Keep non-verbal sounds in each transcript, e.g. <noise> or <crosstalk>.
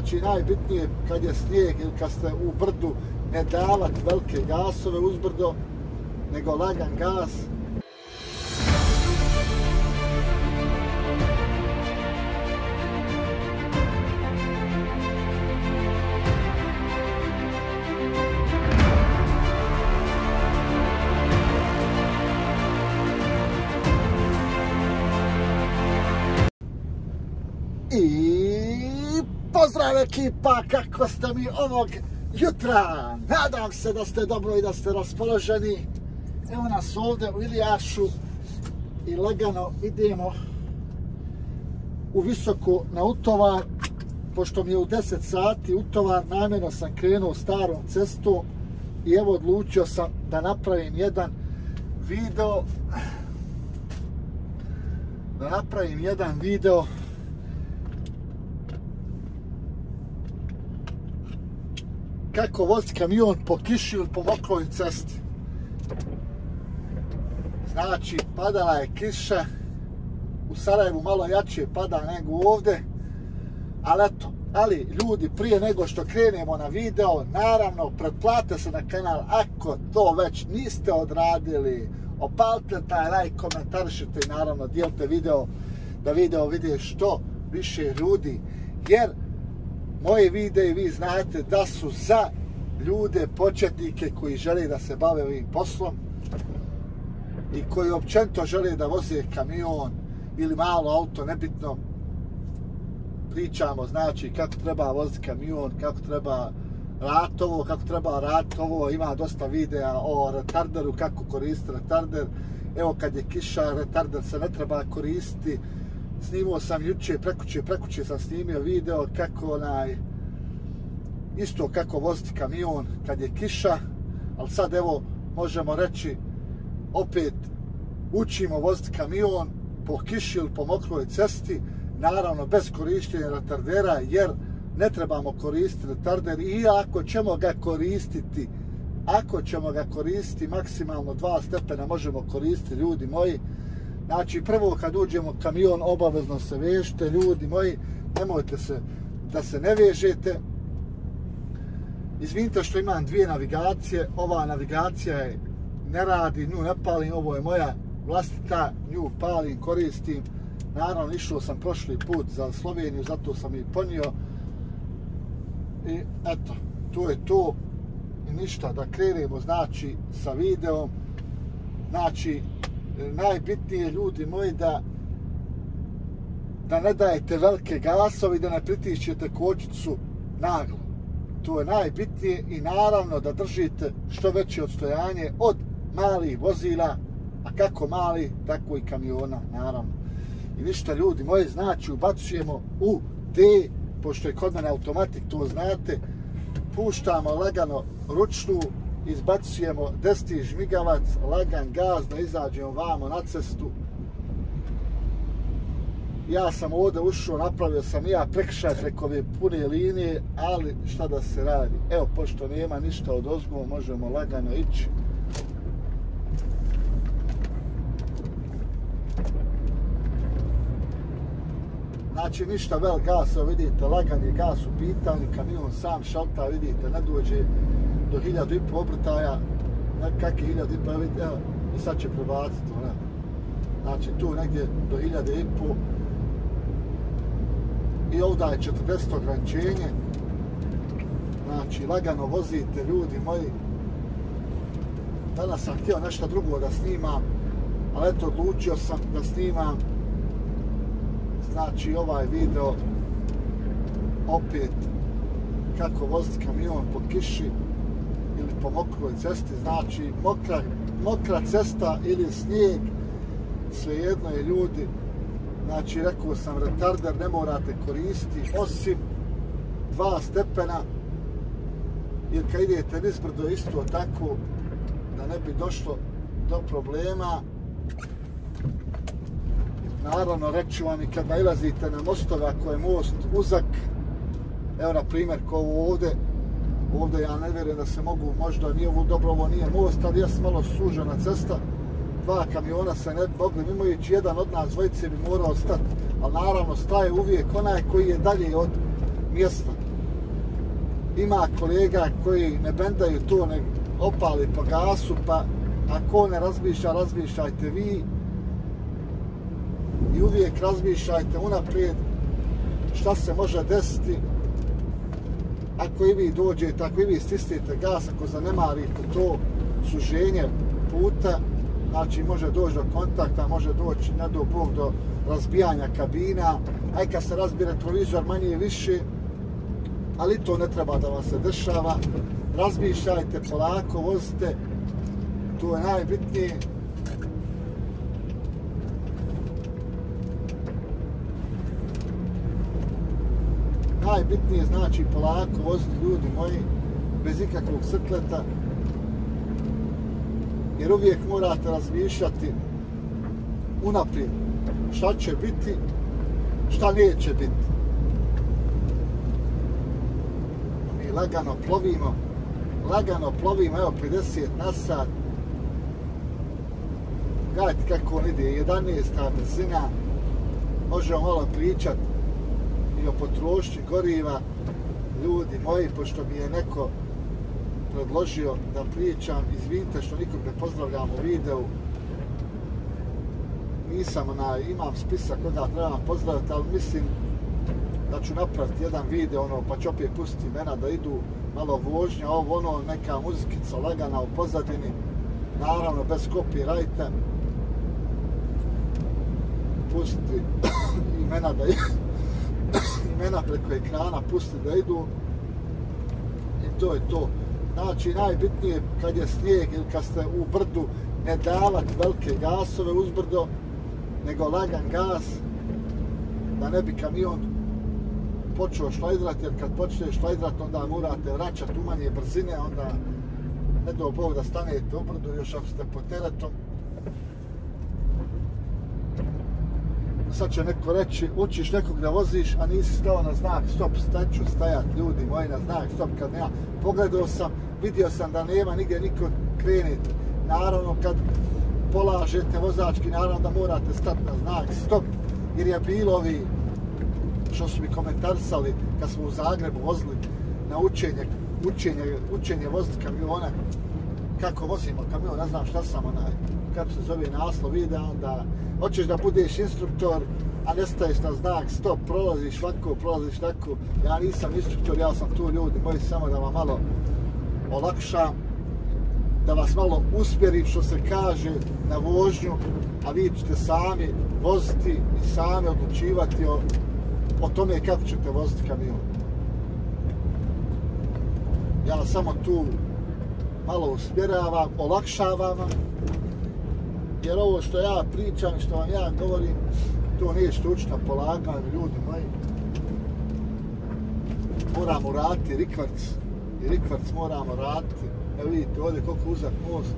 znači najbitnije kad je snijeg ili kad ste u brdu ne davat velike gasove uz brdo, nego lagan gas. Pozdrav ekipa, kako ste mi ovog jutra? Nadam se da ste dobro i da ste raspoloženi. Evo nas ovdje u Ilijašu i lagano idemo u visoko na utovar. Pošto mi je u 10 sati utovar, namjerno sam krenuo starom cestom i evo odlučio sam da napravim jedan video da napravim jedan video kako voziti kamion po kiši ili po mokroj cesti. Znači, padala je kiša, u Sarajevu malo jače pada nego ovde, ali eto, ali ljudi, prije nego što krenemo na video, naravno, pretplate se na kanal ako to već niste odradili, opalite taj like, komentarišite i naravno dijelite video da video vidi što više ljudi, jer moje videe vi znate da su za ljude, početnike koji žele da se bave ovim poslom i koji općento žele da voze kamion ili malo auto, nebitno. Pričamo, znači, kako treba voziti kamion, kako treba ratovo, kako treba ratovo, ima dosta videa o retarderu, kako koristiti retarder. Evo kad je kiša, retarder se ne treba koristiti, snimao sam juče, prekuće, prekuće sam snimio video kako onaj, isto kako voziti kamion kad je kiša, ali sad evo možemo reći opet učimo voziti kamion po kiši ili po mokroj cesti, naravno bez korištenja retardera, jer ne trebamo koristiti retarder i ako ćemo ga koristiti, ako ćemo ga koristiti maksimalno dva stepena možemo koristiti ljudi moji, Znači, prvo kad uđemo kamion, obavezno se vežite, ljudi moji, nemojte se da se ne vežete. Izvinite što imam dvije navigacije, ova navigacija je ne radi, nju ne palim, ovo je moja vlastita, nju palim, koristim. Naravno, išao sam prošli put za Sloveniju, zato sam i ponio. I eto, to je to. I ništa, da krenemo, znači, sa videom. Znači, najbitnije ljudi moji da da ne dajete velike gasove i da ne pritišćete kočicu naglo. To je najbitnije i naravno da držite što veće odstojanje od malih vozila, a kako mali, tako i kamiona, naravno. I ništa ljudi moji, znači ubacujemo u D, pošto je kod mene automatik, to znate, puštamo lagano ručnu izbacujemo desni žmigavac, lagan gaz da izađemo vamo na cestu. Ja sam ovdje ušao, napravio sam ja prekšaj preko ove pune linije, ali šta da se radi? Evo, pošto nema ništa od ozgo, možemo lagano ići. Znači ništa vel gasa, vidite, lagan je gas u pitanju, kamion sam šalta, vidite, ne dođe do hiljadu i po obrtaja, kakve hiljadu i po, evo, i sad će prebaciti, ona. Znači, tu negdje do hiljade i po. I ovdje je 40 ograničenje. Znači, lagano vozite, ljudi moji. Danas sam htio nešto drugo da snimam, ali eto, odlučio sam da snimam znači ovaj video opet kako voziti kamion pod kiši ili po mokroj cesti, znači mokra, mokra cesta ili snijeg, svejedno je ljudi, znači rekao sam retarder ne morate koristiti osim dva stepena jer kad idete nizbrdo isto tako da ne bi došlo do problema. Naravno reću vam i kad najlazite na mostova ako je most uzak evo na primjer ko ovdje ovdje ja ne vjerujem da se mogu, možda nije ovo dobro, ovo nije most, ali jes malo sužena cesta, dva kamiona se ne mogli mimo ići, jedan od nas dvojice bi morao stati, ali naravno staje uvijek onaj koji je dalje od mjesta. ima kolega koji ne bendaju to, ne opali po gasu, pa ako ne razmišlja, razmišljajte vi. I uvijek razmišljajte unaprijed šta se može desiti ako i vi dođete, ako i vi stisnete gas, ako zanemarite to suženje puta, znači može doći do kontakta, može doći, ne do Bog, do razbijanja kabina, aj kad se razbije retrovizor manje i više, ali to ne treba da vam se dešava. Razmišljajte, polako vozite, to je najbitnije. Najbitnije znači polako voziti ljudi moji, bez ikakvog srkleta, jer uvijek morate razmišljati unaprijed šta će biti, šta neće biti. Mi lagano plovimo, lagano plovimo, evo 50 na sat. Gledajte kako on ide, 11. brzina, možemo malo pričati, i o potrošnji goriva. Ljudi moji, pošto mi je neko predložio da pričam, izvinite što nikog ne pozdravljam u videu, nisam na, imam spisak koga trebam pozdraviti, ali mislim da ću napraviti jedan video, ono, pa ću opet pustiti imena da idu malo vožnja, ovo ono, neka muzikica lagana u pozadini, naravno bez copyrighta, pustiti <coughs> imena da idu imena preko ekrana pusti da idu i to je to. Znači, najbitnije kad je snijeg ili kad ste u brdu, ne davat velike gasove uz brdo, nego lagan gas, da ne bi kamion počeo šlajdrat, jer kad počne šlajdrat, onda morate vraćati u manje brzine, onda ne do Bog da stanete u brdu, još ako ste po teretom. Sad će neko reći, učiš nekog da voziš, a nisi stao na znak stop, staću stajat ljudi moji na znak stop kad nema. Pogledao sam, vidio sam da nema nigdje niko krenete. Naravno, kad polažete vozački, naravno da morate stati na znak stop, jer je bilo ovi što su mi komentarsali kad smo u Zagrebu vozili na učenje, učenje, učenje voziti kamiona, kako vozimo kamion, ne znam šta sam onaj, kako se zove naslov videa, onda hoćeš da budeš instruktor, a ne staješ na znak stop, prolaziš ovako, prolaziš tako, ja nisam instruktor, ja sam tu ljudi, moji samo da vam malo olakšam, da vas malo usmjerim što se kaže na vožnju, a vi ćete sami voziti i sami odlučivati o, o tome kako ćete voziti kamion. Ja samo tu malo usmjeravam, olakšavam vam, jer ovo što ja pričam što vam ja govorim, to nije štučna polaganje, ljudi moji. Moramo raditi rikvarc, i rikvarc moramo raditi Evo vidite ovdje koliko uzak most.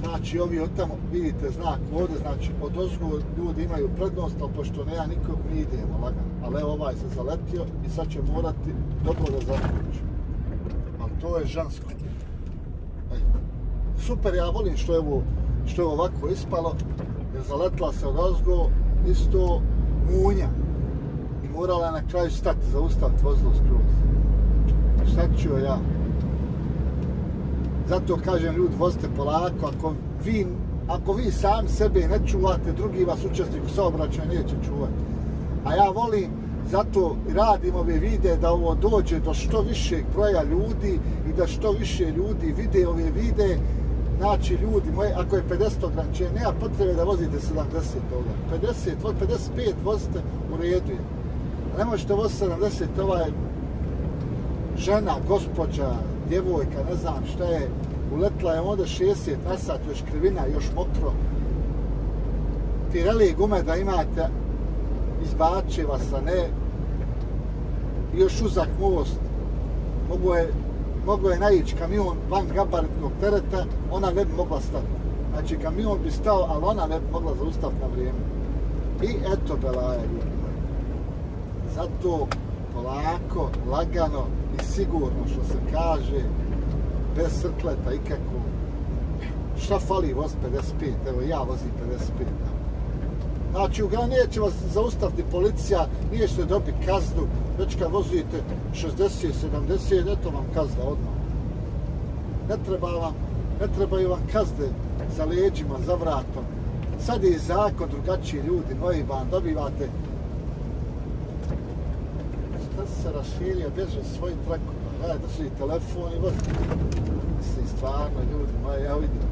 Znači ovi od tamo vidite znak ovdje, znači od ozgo ljudi imaju prednost, ali pošto nema nikog mi idemo lagano. Ali evo ovaj se zaletio i sad će morati dobro da zaključi. Ali to je žensko. Super, ja volim što je ovo, što je ovako ispalo, jer zaletla se od ozgo isto munja. I morala je na kraju stati, zaustaviti vozilo skroz. Šta ću ja? Zato kažem ljudi, vozite polako, ako vi, ako vi sam sebe ne čuvate, drugi vas učestnik u saobraćaju neće čuvati. A ja volim, zato radim ove vide da ovo dođe do što više broja ljudi i da što više ljudi vide ove vide. Znači, ljudi moji, ako je 50 ograničenje, nema potrebe da vozite 70 toga. 50, 55 vozite u redu je. Ne možete voziti 70, ovaj žena, gospođa, djevojka, ne znam šta je, uletla je onda 60 na sat, još krivina, još mokro. Pirelli gume da imate, izbače vas, a ne, još uzak most, mogu je, moglo je najići kamion van gabaritnog tereta, ona ne bi mogla stati. Znači, kamion bi stao, ali ona ne bi mogla zaustaviti na vrijeme. I eto, Belaja, ljudi. Zato, polako, lagano, i sigurno što se kaže, bez srkleta ikako. Šta fali voz 55? Evo ja vozim 55. Znači, u granu neće vas zaustaviti policija, nije ćete dobiti kaznu, već kad vozite 60, 70, eto vam kazna odmah. Ne treba vam, ne trebaju vam kazne za leđima, za vratom. Sad je zakon drugačiji ljudi, moji van, dobivate šta se raširio, bježe svojim trakom, gledaj, drži telefon i vozi. Mislim, stvarno, ljudi moji, ja vidim.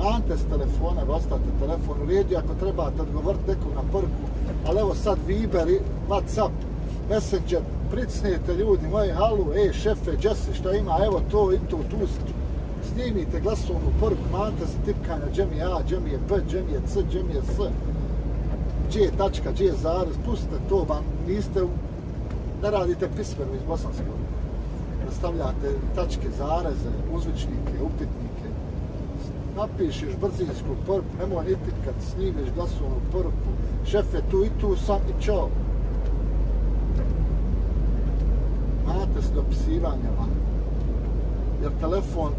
Ante s telefona, ostavite telefon u redu, ako trebate odgovoriti nekom na prku, ali evo sad Viber i Whatsapp, Messenger, pricnijete ljudi moji, halu, ej, šefe, džese, šta ima, evo to i to, tu, snimite glasovnu poruku, mante se tipkanja, džem je A, džem je B, džem je C, džem je S, gdje je tačka, gdje je zarez, pustite to, ba, niste, ne radite pismenu iz bosanskog, nastavljate tačke, zareze, uzvičnike, upitnike, napišeš brzinsku poruku, nemoj niti kad snimiš glasovnu poruku, šefe, tu i tu sam i čao. Mate s dopisivanja van. Jer telefon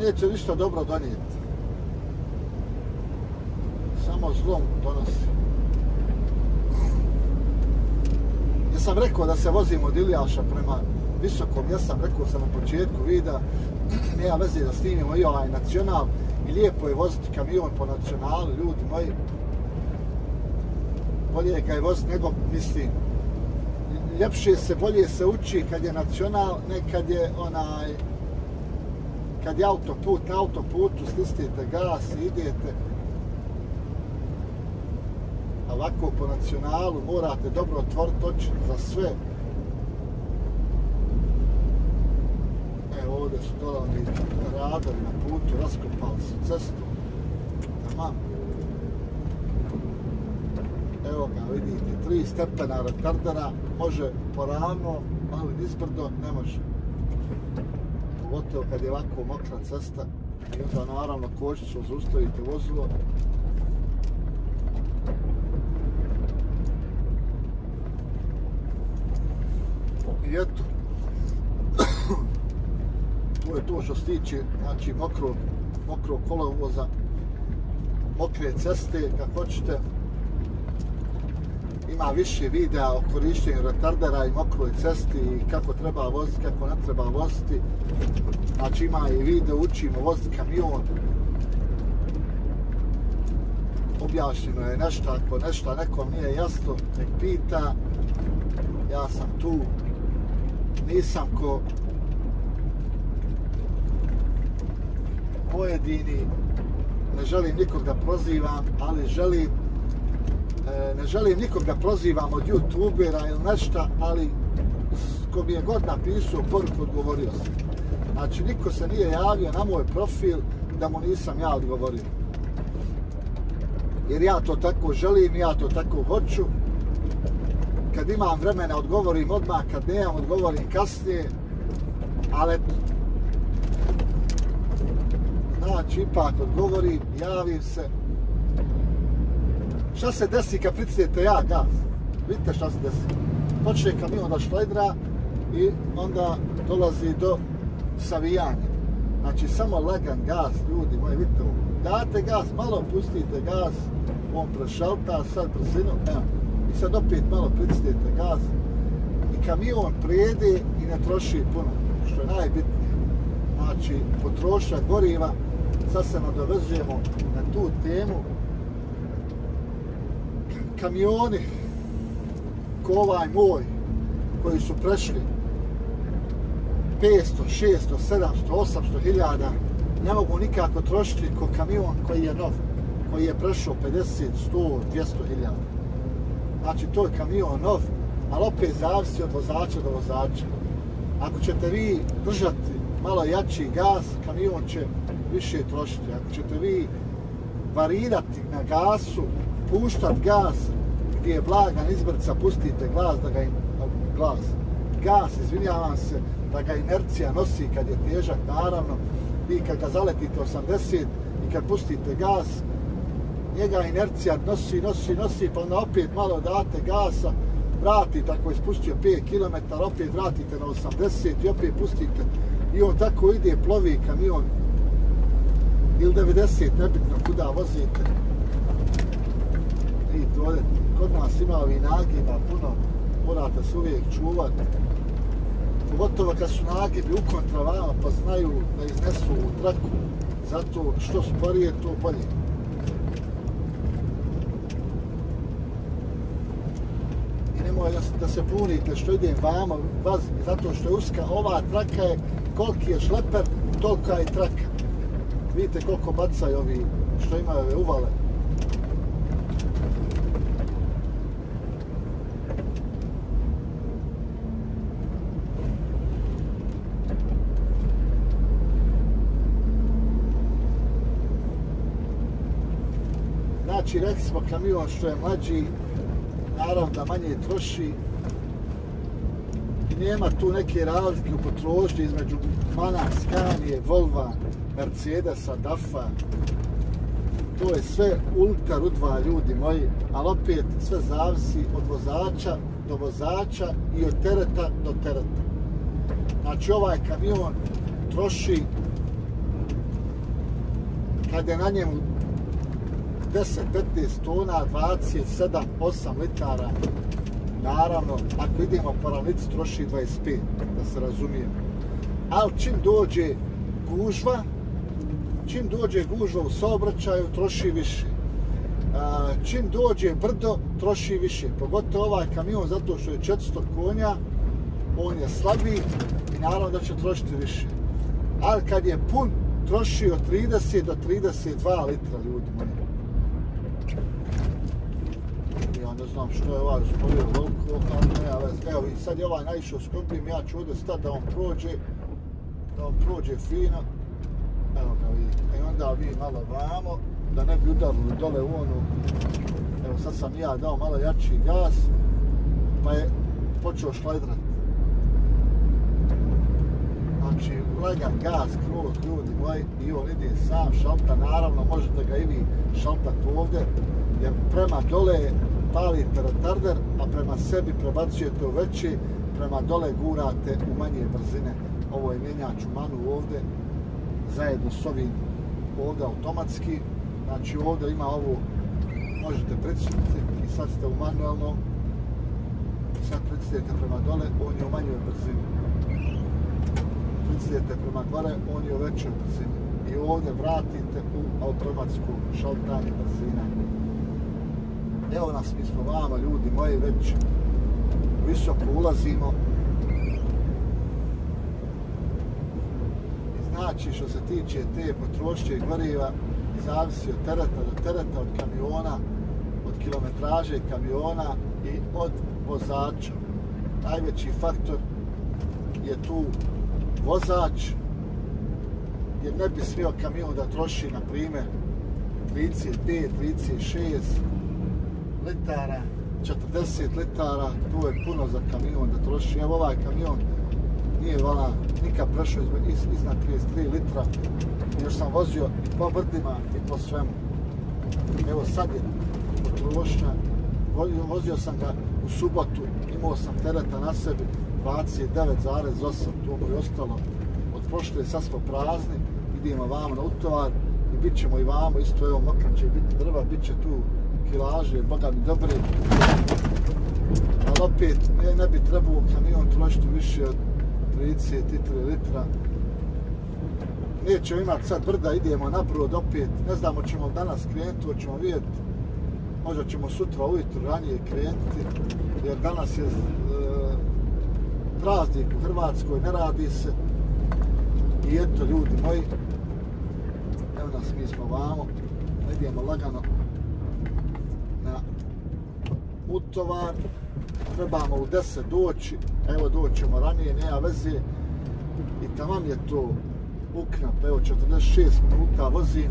neće ništa dobro donijeti. Samo zlom donosi. Ja sam rekao da se vozim od Ilijaša prema visokom, ja sam rekao sam na početku vida, nema veze da snimimo i ovaj nacional i lijepo je voziti kamion po nacionalu, ljudi moji. Bolje je kad je voziti nego, mislim, ljepše se, bolje se uči kad je nacional, ne kad je onaj, kad je autoput, na autoputu stisnete gas i idete, a ovako po nacionalu morate dobro otvoriti oči za sve. Evo ovdje su dolani radari na putu, raskopali su cestu. Tamam. Evo ga, vidite, tri stepena retardera, može poravno, ali nizbrdo ne može pogotovo kad je ovako mokra cesta i onda naravno kočicu zaustavite vozilo i eto je to što se tiče znači mokro mokro kolovoza mokre ceste kako hoćete ima više videa o korištenju retardera i mokroj cesti i kako treba voziti, kako ne treba voziti. Znači ima i video, učimo voziti kamion. Objašnjeno je nešto, ako nešto nekom nije jasno, nek pita. Ja sam tu, nisam ko pojedini, ne želim nikog da prozivam, ali želim e, ne želim nikog da prozivam od youtubera ili nešta, ali ko mi je god napisao poruku, odgovorio sam. Znači, niko se nije javio na moj profil da mu nisam ja odgovorio. Jer ja to tako želim, ja to tako hoću. Kad imam vremena, odgovorim odmah, kad nemam, odgovorim kasnije. Ali, znači, ipak odgovori, javim se, Šta se desi kad pritisnete ja gaz? Vidite šta se desi. Počne kamion da šlajdra i onda dolazi do savijanja. Znači samo lagan gaz, ljudi moji, vidite ovo. Date gaz, malo pustite gaz, on prešalta, sad brzinu, evo. I sad opet malo pritisnete gaz. I kamion prijede i ne troši puno, što je najbitnije. Znači, potrošnja goriva, sad se nadovezujemo na tu temu, kamioni ko ovaj moj koji su prešli 500, 600, 700, 800 hiljada ne mogu nikako trošiti ko kamion koji je nov koji je prešao 50, 100, 200 hiljada. Znači to je kamion nov ali opet zavisi od vozača do vozača. Ako ćete vi držati malo jači gas kamion će više trošiti ako ćete vi varirati na gasu puštat gas gdje je blagan izbrca, pustite glas da ga in, glas. Gas, izvinjavam se, da ga inercija nosi kad je težak, naravno. Vi kad ga zaletite 80 i kad pustite gas, njega inercija nosi, nosi, nosi, pa onda opet malo date gasa, vratite, ako je spustio 5 km, opet vratite na 80 i opet pustite. I on tako ide, plovi kamion ili 90, nebitno kuda vozite vidite ovdje, kod nas ima ovi nagiba puno, morate se uvijek čuvati. Pogotovo kad su nagibi u kontra vama, pa znaju da iznesu u traku, zato što sporije, to bolje. I nemoj da, da se punite što ide vama, vas, zato što je uska, ova traka je, koliki je šleper, tolika je traka. Vidite koliko bacaju ovi što imaju ove uvale. Znači, rekli smo kamion što je mlađi, naravno da manje troši. I nema tu neke razlike u potrošnji između Mana, Scania, Volva, Mercedesa, Dafa. To je sve ultra rudva ljudi moji, ali opet sve zavisi od vozača do vozača i od tereta do tereta. Znači ovaj kamion troši kad je na njemu 10, 15 tona, 27, 8 litara. Naravno, ako idemo po ravnici, troši 25, da se razumijemo. Ali čim dođe gužva, čim dođe gužva u saobraćaju, troši više. Čim dođe brdo, troši više. Pogotovo ovaj kamion, zato što je 400 konja, on je slabiji i naravno da će trošiti više. Ali kad je pun, troši od 30 do 32 litra ljudi moji. ne znam što je ovaj usporio veliko, ali ne, ali evo i sad je ovaj naišao s kompim, ja ću ovdje stati da on prođe, da on prođe fino, evo ga vidite, i onda vi malo vamo, da ne bi udarili dole u onu, evo sad sam ja dao malo jači gas, pa je počeo šlajdrat. Znači, legan gas, kroz ljudi moji, i on ide sam šalta, naravno možete ga i vi šaltati ovdje, jer prema dole palite retarder, a prema sebi prebacujete u veći, prema dole gurate u manje brzine. Ovo je mjenjač u manu ovdje, zajedno s ovim ovdje automatski. Znači ovdje ima ovo, možete pritisnuti i sad ste u manualno. Sad pritisnete prema dole, on je u manjoj brzini. Pritisnete prema gore, on je u većoj brzini. I ovdje vratite u automatsku šaltanje brzina. Evo nas, mi smo vama, ljudi moji, već visoko ulazimo. I znači, što se tiče te potrošnje goriva, zavisi od tereta do tereta, od kamiona, od kilometraže kamiona i od vozača. Najveći faktor je tu vozač, jer ne bi smio kamion da troši, na primjer, 35, 36, litara, 40 litara, to je puno za kamion da troši. Evo ovaj kamion nije vala nikad prešao iz, iznad 33 litra. Još sam vozio i po brdima i po svemu. Evo sad je potrošnja. Vozio sam ga u subotu, imao sam tereta na sebi 29,8, to je ostalo od prošle, sad smo prazni, idemo vamo na utovar i bit ćemo i vamo, isto evo mokran će biti drva, bit će tu kilaže, boga mi dobre. Ali opet, ne, ne bi trebao kamion trošiti više od 30 litra. Nećemo imati sad brda, idemo nabrod opet. Ne znamo ćemo danas krenuti, hoćemo vidjeti. Možda ćemo sutra ujutro ranije krenuti, jer danas je e, praznik u Hrvatskoj, ne radi se. I eto, ljudi moji, evo nas, mi smo vamo, idemo lagano utovar, trebamo u 10 doći, evo doćemo ranije, nema veze, i tamo je to uknap, evo 46 minuta vozim,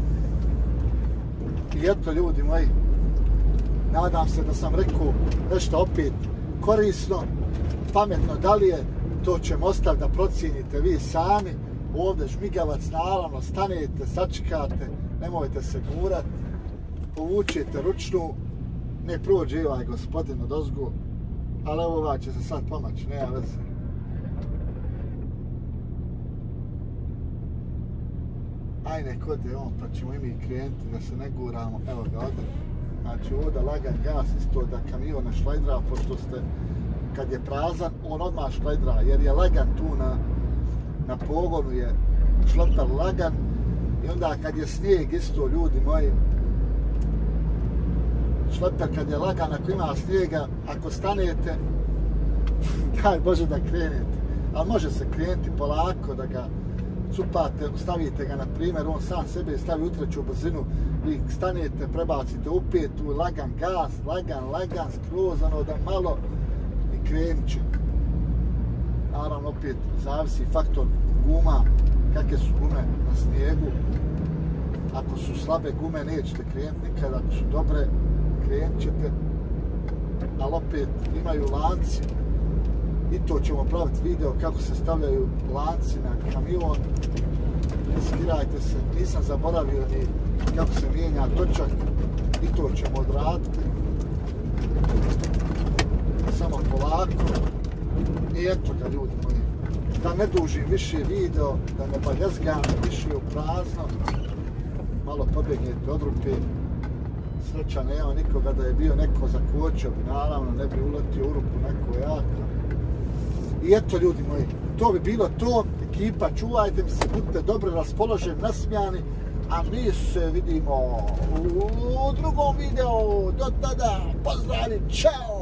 i eto ljudi moji, nadam se da sam rekao nešto opet korisno, pametno, da li je, to ćemo ostaviti da procijenite vi sami, ovdje žmigavac, naravno, stanete, sačekate, nemojte se gurati, povučete ručnu, ne prođe ovaj gospodin od ozgu, ali evo ova će se sad pomać, nema veze. Ajde, kod je on, pa ćemo i mi krenuti da se ne guramo, evo ga ovdje. Znači ovdje lagan gas isto da kamion ne šlajdra, pošto ste, kad je prazan, on odmah šlajdra, jer je lagan tu na, na pogonu je šlotar lagan i onda kad je snijeg isto ljudi moji šleper kad je lagan ako ima snijega ako stanete <laughs> daj Bože da krenete ali može se krenuti polako da ga cupate, stavite ga na primjer on sam sebe stavi u treću brzinu vi stanete, prebacite u petu lagan gas, lagan, lagan skroz ono da malo i krenut će naravno opet zavisi faktor guma, kakve su gume na snijegu. Ako su slabe gume, nećete krenuti nikada, ako su dobre, krenut ćete. Ali opet imaju lanci, i to ćemo praviti video kako se stavljaju lanci na kamion. Skirajte se, nisam zaboravio ni kako se mijenja točak, i to ćemo odraditi. Samo polako. I eto ga ljudi moji da ne dužim više video, da ne baljezgam više u prazno, malo pobjegnete od rupe, nesreća, nema nikoga da je bio neko zakočio, bi naravno ne bi uletio u rupu neko jaka. I eto ljudi moji, to bi bilo to, ekipa, čuvajte mi se, budite dobro raspoloženi, nasmijani, a mi se vidimo u drugom videu, do tada, pozdravim, čao!